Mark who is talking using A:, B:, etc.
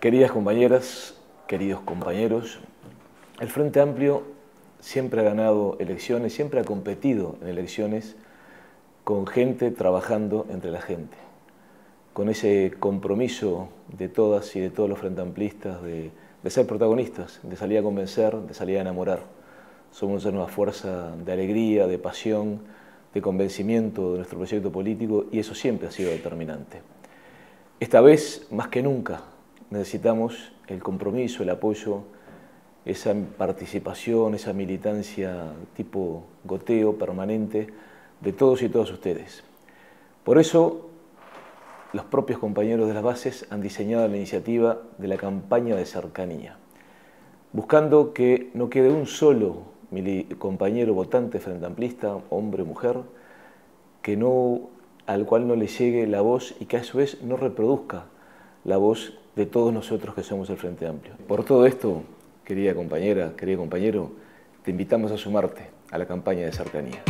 A: Queridas compañeras, queridos compañeros, el Frente Amplio siempre ha ganado elecciones, siempre ha competido en elecciones con gente trabajando entre la gente, con ese compromiso de todas y de todos los frente amplistas de, de ser protagonistas, de salir a convencer, de salir a enamorar. Somos una fuerza de alegría, de pasión, de convencimiento de nuestro proyecto político y eso siempre ha sido determinante. Esta vez, más que nunca, necesitamos el compromiso, el apoyo, esa participación, esa militancia tipo goteo permanente de todos y todas ustedes. Por eso, los propios compañeros de las bases han diseñado la iniciativa de la campaña de cercanía, buscando que no quede un solo compañero votante frente amplista, hombre o mujer, que al cual no le llegue la voz y que a su vez no reproduzca la voz de todos nosotros que somos el Frente Amplio. Por todo esto, querida compañera, querido compañero, te invitamos a sumarte a la campaña de cercanía.